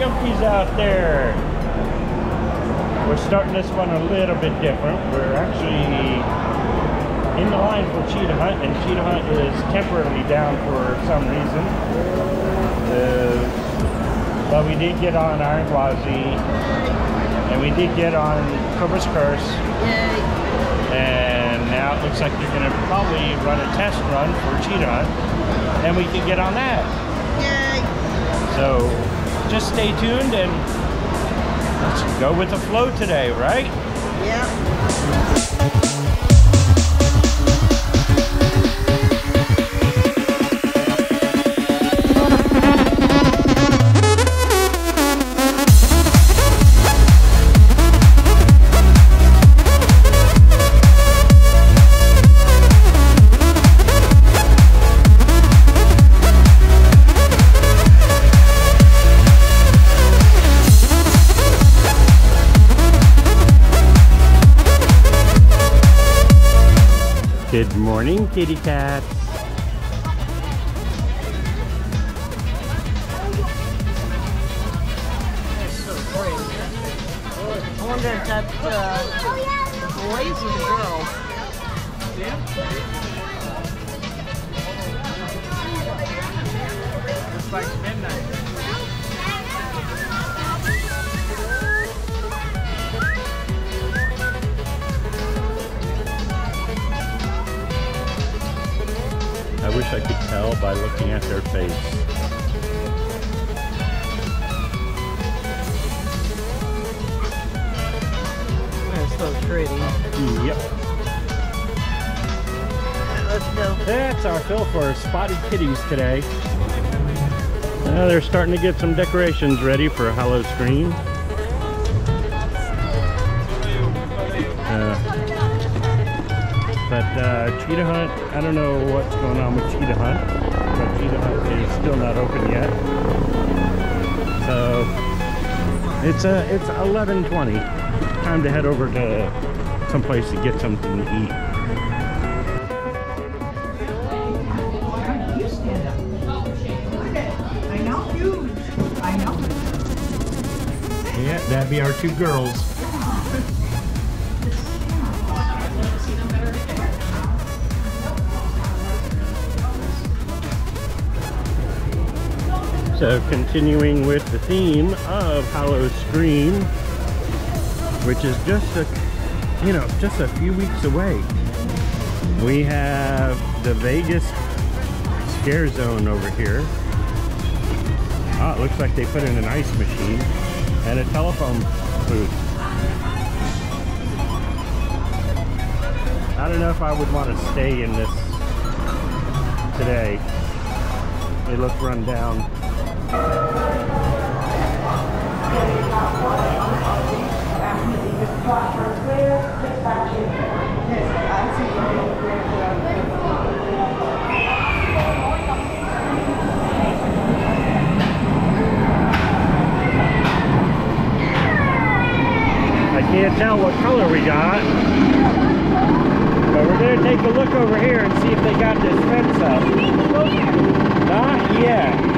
jumpies out there. We're starting this one a little bit different. We're actually in the line for Cheetah Hunt, and Cheetah Hunt is temporarily down for some reason. Uh, but we did get on Iron Gwazi, and we did get on Cobra's Curse. Yay. And now it looks like they're going to probably run a test run for Cheetah Hunt, and we can get on that. Yay. So just stay tuned and let's go with the flow today, right? Yep. Morning, kitty cats. I wonder if that's uh, so pretty. Yep. That's our fill for spotted kitties today. Now they're starting to get some decorations ready for Howl-O-Scream. Uh, but uh, Cheetah Hunt, I don't know what's going on with Cheetah Hunt, but Cheetah Hunt is still not open yet. So it's uh, it's 11:20. Time to head over to someplace to get something to eat. I know, huge. I know. Yeah, that'd be our two girls. So continuing with the theme of Howl-O-Scream, which is just a, you know, just a few weeks away. We have the Vegas Scare Zone over here. Ah, it looks like they put in an ice machine and a telephone booth. I don't know if I would want to stay in this today. They look run down. Can't tell what color we got. But we're gonna take a look over here and see if they got this fence up. Not yet.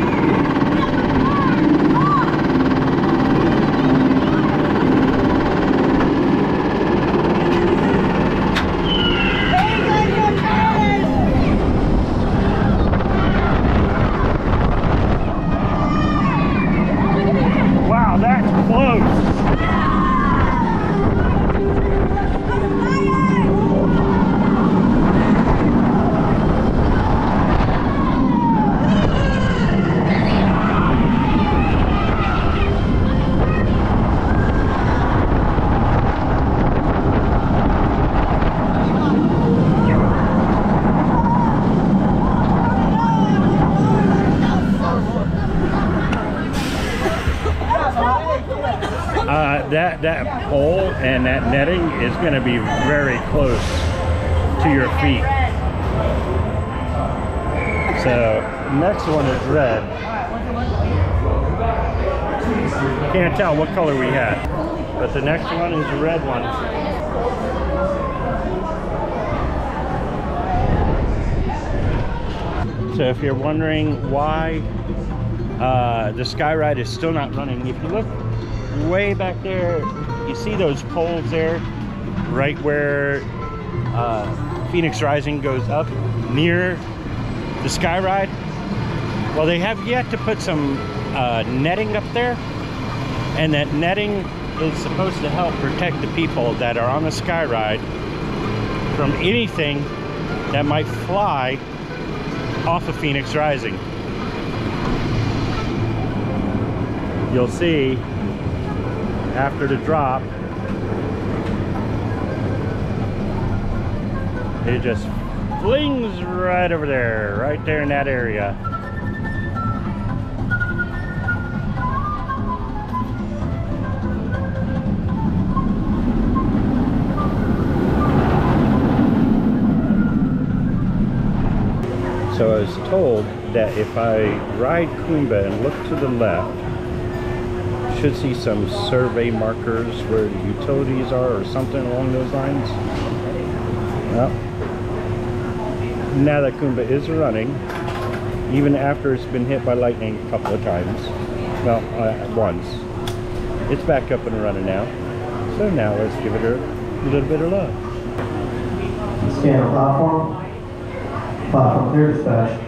Wow, that's close. Uh, that that pole and that netting is going to be very close to your feet. So next one is red. Can't tell what color we had, but the next one is the red one. So if you're wondering why Uh, the sky ride is still not running. If you look way back there, you see those poles there, right where uh, Phoenix Rising goes up near the sky ride. Well, they have yet to put some uh, netting up there, and that netting is supposed to help protect the people that are on the sky ride from anything that might fly off of Phoenix Rising. You'll see after the drop, it just flings right over there, right there in that area. So I was told that if I ride Kumba and look to the left, should see some survey markers where the utilities are or something along those lines. Well, now that Kumba is running, even after it's been hit by lightning a couple of times, well, uh, once, it's back up and running now. So now let's give it a little bit of love. Scan platform. Platform clear dispatch.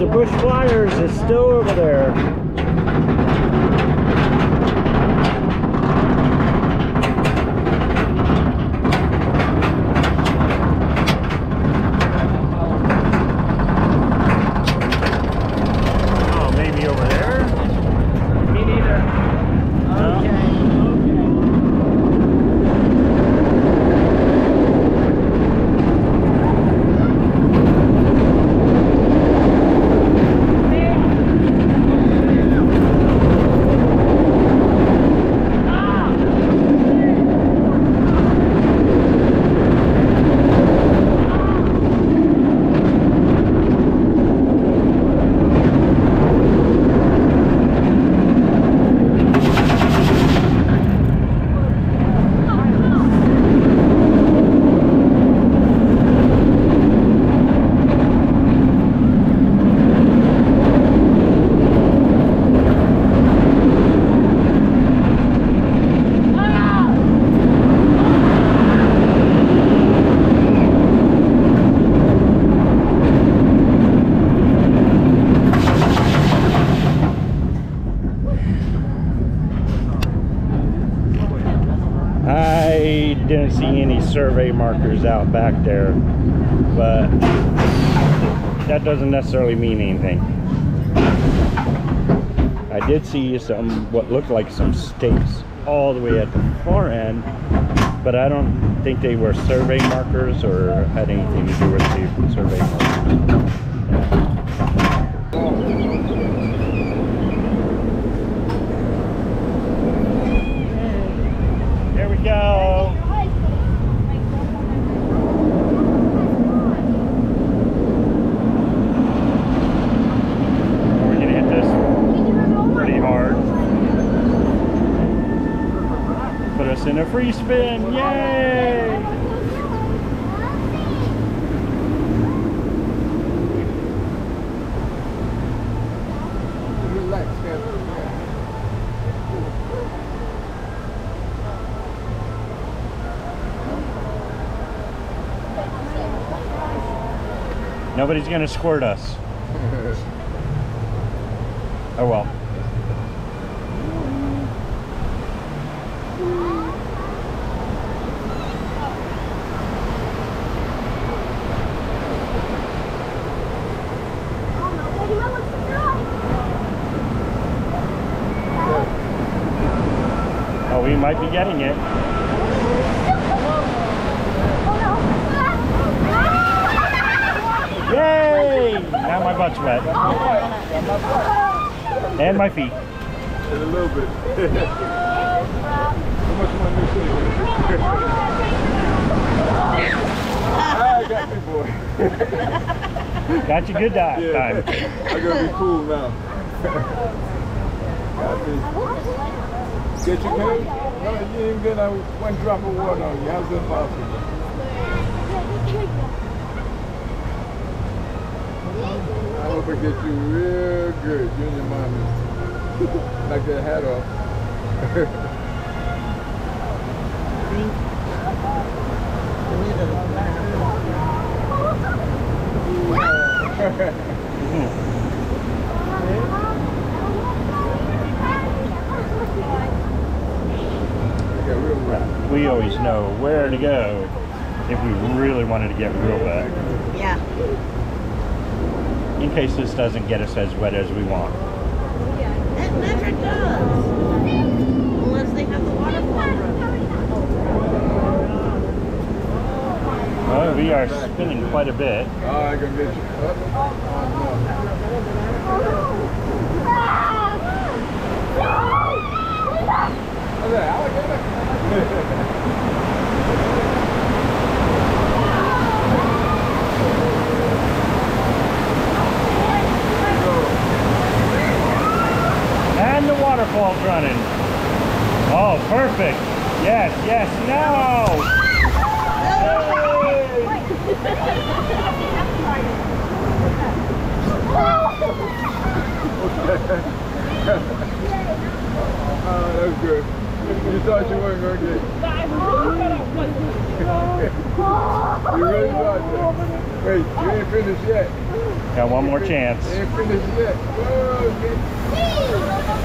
The Bush Flyers is still over there. Oh, maybe over there? Me neither. No? Okay. Okay. I didn't see any survey out back there, but that doesn't necessarily mean anything. I did see some, what looked like some stakes all the way at the far end, but I don't think they were survey markers or had anything to do with the survey markers. Here we go. We're gonna hit this pretty hard. Put us in a free spin, yay! Nobody's gonna squirt us. Oh well. we might be getting it. Yay! Now my butt's wet. And my feet. And a little bit. How much am I missing? Got you, boy. got you good yeah. time. I'm going to be cool now. Get you paid? No, you ain't get a one drop of water on you. How's that possible? I hope I get you real good, you and your mommy. Knock that hat off. I got real wet. We always know where to go if we really wanted to get real wet. Yeah. In case this doesn't get us as wet as we want. It never does. Unless they have the waterfall room. Oh, well, we are spinning quite a bit. Oh, I can get you. Oh, oh no. What's that, alligator? And the waterfall's running. Oh, perfect. Yes, yes, no! Oh, that was good. You thought you weren't going to get it. you really thought that. Wait, you ain't finished yet. Got one more chance. You ain't finished yet. Whoa, get-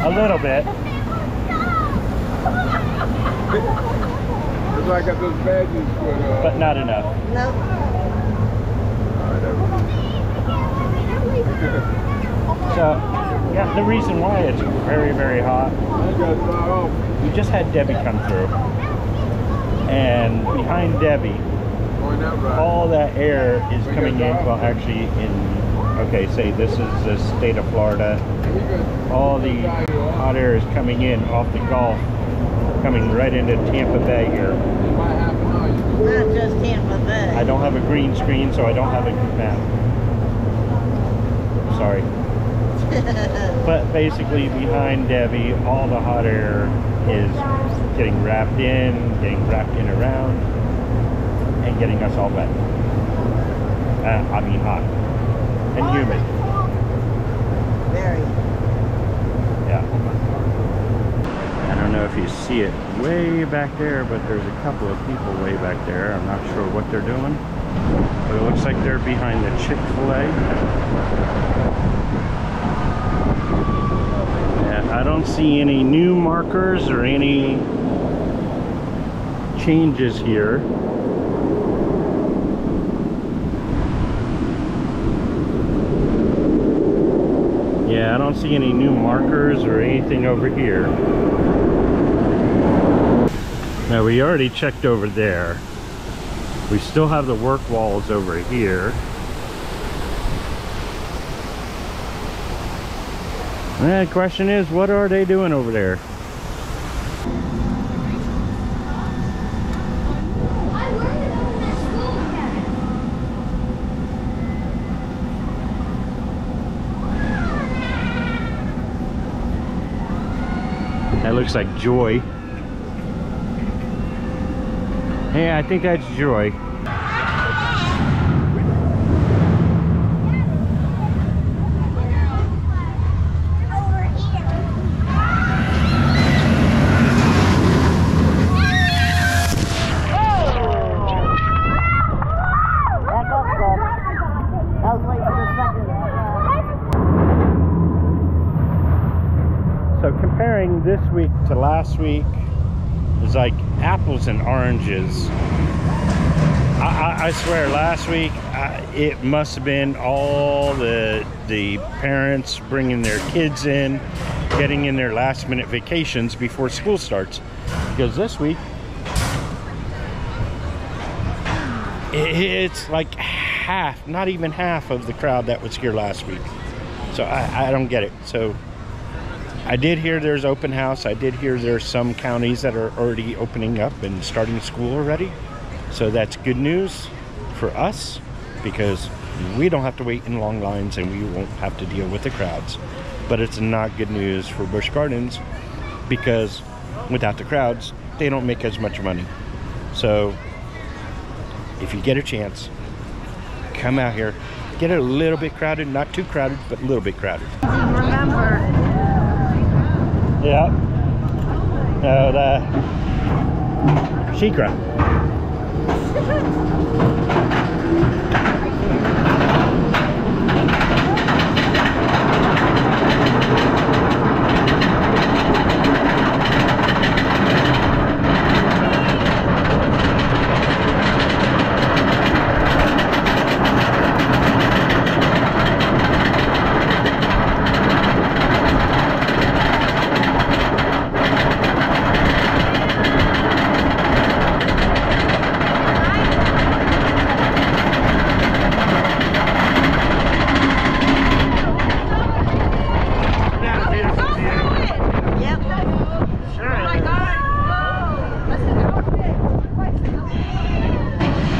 A little bit. That's why I got those badges for uh, But not enough. No. So, yeah, the reason why it's very, very hot, I got to start off we just had Debby come through. And behind Debby, on that ride. All that air is coming in, well, actually in, okay, say this is the state of Florida. All the hot air is coming in off the Gulf, coming right into Tampa Bay here. in my half an hour, you Not just Tampa Bay. I don't have a green screen, so I don't have a map. Sorry. But basically, behind Debby, all the hot air is getting wrapped in, getting wrapped in around, and getting us all wet. Uh, I mean, hot and humid. Very. Yeah. I don't know if you see it way back there, but there's a couple of people way back there. I'm not sure what they're doing. But it looks like they're behind the Chick-fil-A. Yeah, I don't see any new markers or any changes here. Yeah, I don't see any new markers or anything over here. Now we already checked over there. We still have the work walls over here. And the question is, what are they doing over there? Looks like Joy. Hey, I think that's Joy. Back up, bud. I was waiting for the second. So comparing this week to last week is like apples and oranges. I, I, I swear, last week I, it must have been all the the parents bringing their kids in, getting in their last minute vacations before school starts. Because this week it's like half, not even half of the crowd that was here last week. So I, I don't get it. So I did hear there's open house. I did hear there's some counties that are already opening up and starting school already. So that's good news for us because we don't have to wait in long lines and we won't have to deal with the crowds. But it's not good news for Busch Gardens because without the crowds, they don't make as much money. So if you get a chance, come out here. Get it a little bit crowded, not too crowded, but a little bit crowded. Remember, Yeah. Oh, the SheiKra.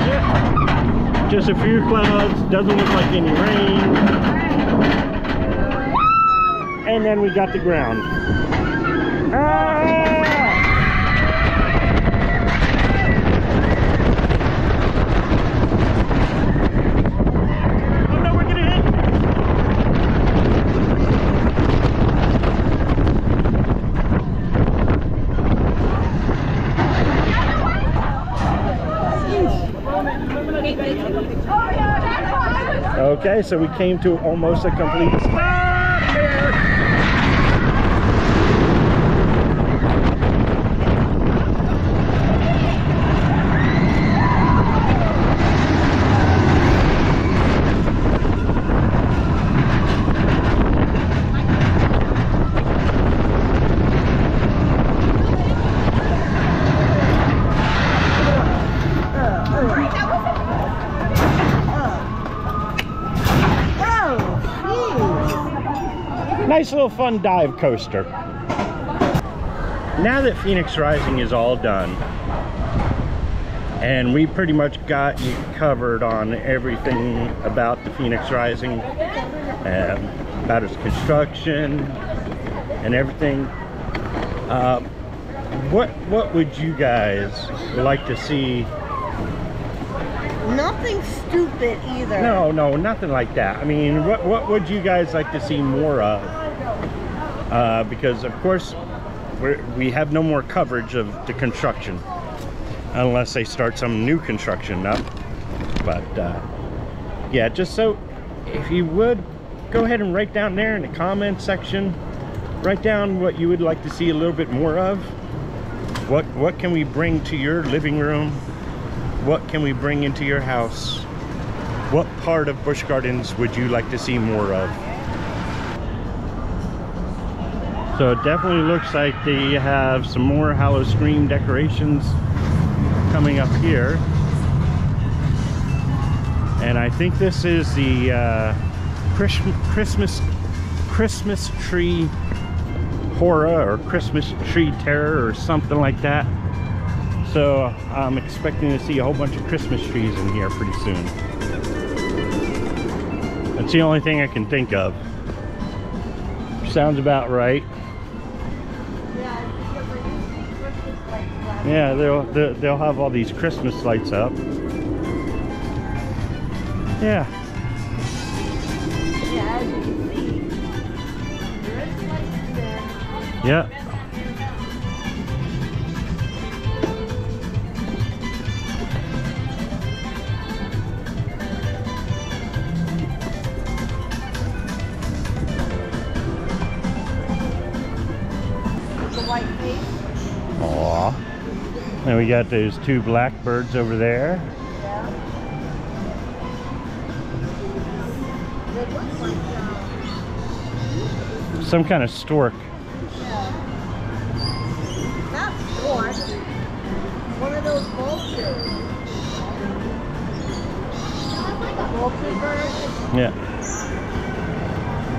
yep. Just a few clouds, doesn't look like any rain. And then we got the ground. Ah! Oh no, we're gonna hit! Okay, so we came to almost a complete stop here. Nice little fun dive coaster. Now that Phoenix Rising is all done, and we pretty much got you covered on everything about the Phoenix Rising, um, about its construction and everything. Uh, what what would you guys like to see? Nothing stupid either. No, no, nothing like that. I mean, what what would you guys like to see more of? Uh, because of course, we have no more coverage of the construction unless they start some new construction up. But uh, yeah, just so if you would go ahead and write down there in the comment section, write down what you would like to see a little bit more of. What what can we bring to your living room? What can we bring into your house? What part of Busch Gardens would you like to see more of? So it definitely looks like they have some more Howl-O-Scream decorations coming up here. And I think this is the uh, Christmas Christmas tree horror or Christmas tree terror or something like that. So I'm expecting to see a whole bunch of Christmas trees in here pretty soon. That's the only thing I can think of. Sounds about right. Yeah, they'll they'll have all these Christmas lights up. Yeah, And we got those two blackbirds over there. Some kind of stork. yeah. Not stork. One of those vultures. Yeah.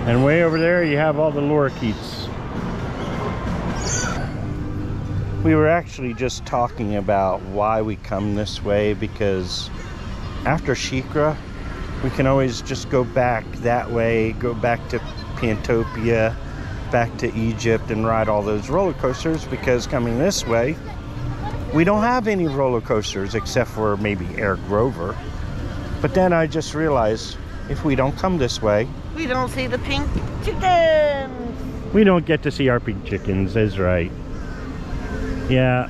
And way over there, you have all the lorikeets. We were actually just talking about why we come this way because after SheiKra, we can always just go back that way, go back to Pantopia, back to Egypt, and ride all those roller coasters because coming this way, we don't have any roller coasters except for maybe Air Grover. But then I just realized if we don't come this way, We don't see the pink chickens. we don't get to see our pink chickens, is right. Yeah.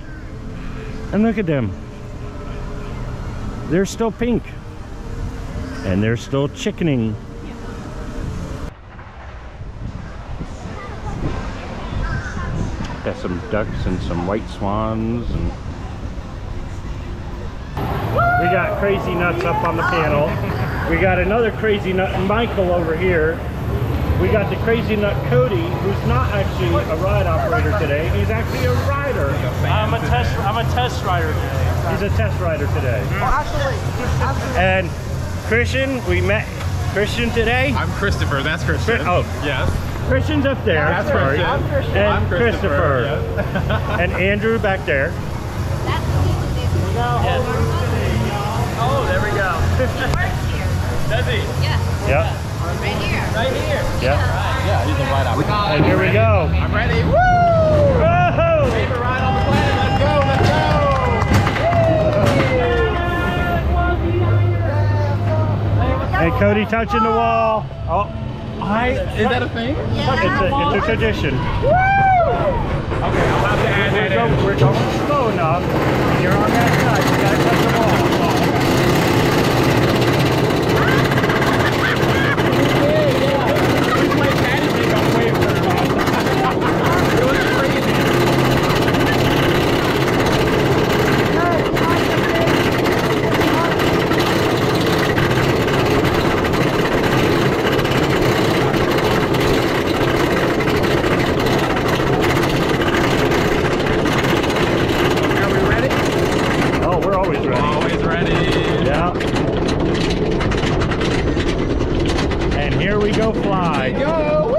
And look at them. They're still pink. And they're still chickening. Got some ducks and some white swans and we got crazy nuts up on the panel. We got another crazy nut Michael over here. We got the crazy nut Cody, who's not actually a ride operator today. He's actually a rider. I'm a test. I'm a test rider today. He's a test rider today. Mm-hmm. Oh, actually, actually, And Christian, we met Christian today. I'm Christopher. That's Christian. Oh. yes. Christian's up there. That's sorry. Christian. I'm Christian. And I'm Christopher. Christopher. and Andrew back there. Oh, there we go. Does he? Yep. Right here. Yep. Yeah, Yeah, he's a ride operator. And here we go. I'm ready. Woo! Whoa! Favorite ride on the planet. Let's go. And Cody touching the wall. Oh, I, is that a thing? it's a, it's a tradition. Woo! Okay, I'll have to add We're, that go, we're going slow enough. You're on that side. You gotta touch the wall. Are we ready? Oh, we're always ready. Always ready. Yeah. And here we go fly. Go.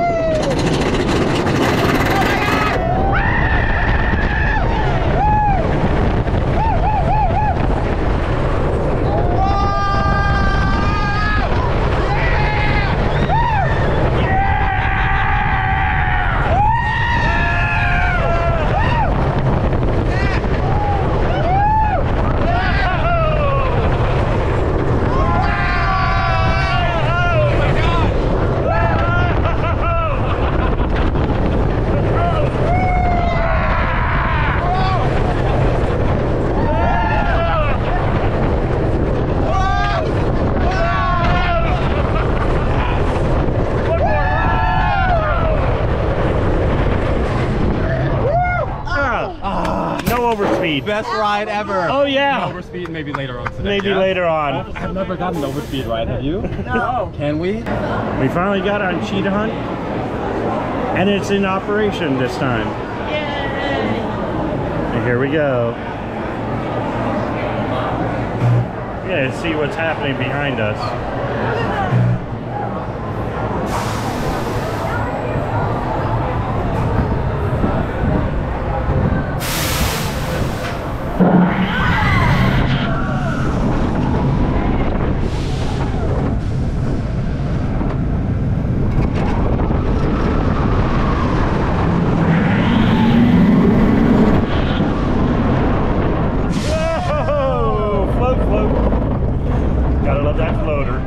Ah, no overspeed. Best ride ever. Oh yeah. Overspeed maybe later on today. Maybe yeah? later on. I've never gotten an overspeed ride. Have you? no. Can we? We finally got on cheetah hunt. And it's in operation this time. Yay! And here we go. Yeah, see what's happening behind us. Whoa! Float, float. Gotta love that floater.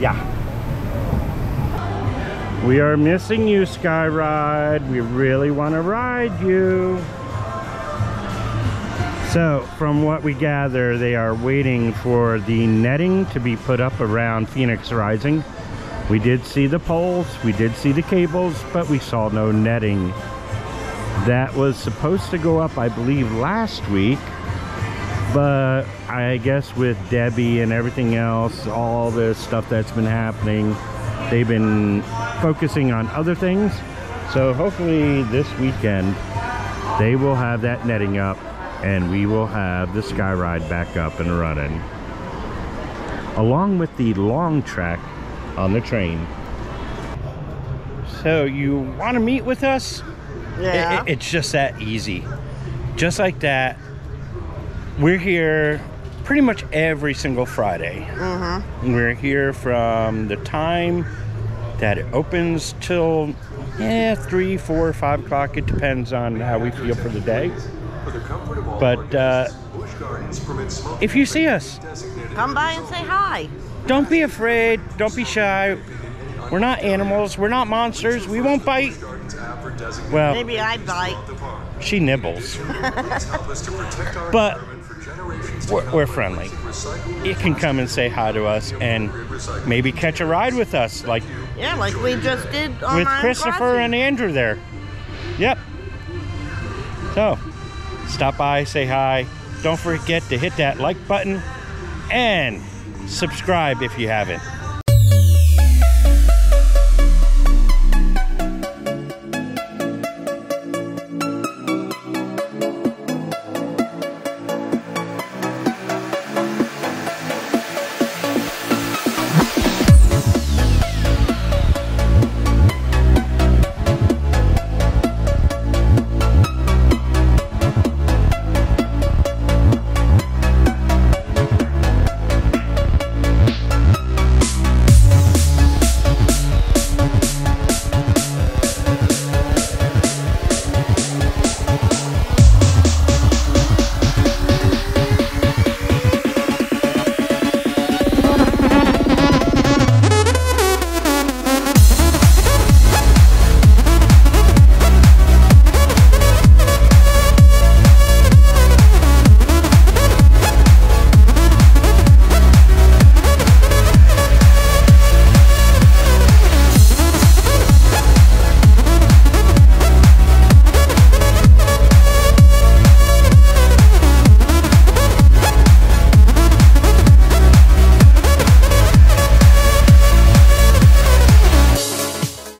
Yeah. We are missing you, Skyride. We really want to ride you. So, from what we gather, they are waiting for the netting to be put up around Phoenix Rising. We did see the poles, we did see the cables, but we saw no netting. That was supposed to go up, I believe, last week, but I guess with Debby and everything else, all the stuff that's been happening, they've been focusing on other things. So hopefully this weekend, they will have that netting up and we will have the Skyride back up and running. Along with the long track on the train. So you want to meet with us? Yeah. It- it- it's just that easy. Just like that. We're here pretty much every single Friday. mm-hmm. We're here from the time that it opens till yeah three, four, five o'clock. It depends on how we feel for the day. But uh, if you see us, Come by and say hi. don't be afraid. Don't be shy. We're not animals. We're not monsters. We won't bite. Well, Maybe I bite. she nibbles. but we're, we're friendly. You can come and say hi to us and maybe catch a ride with us, like Yeah, like we just did on with Christopher Crossing. and Andrew there. Yep. So, stop by, say hi. Don't forget to hit that like button and subscribe if you haven't.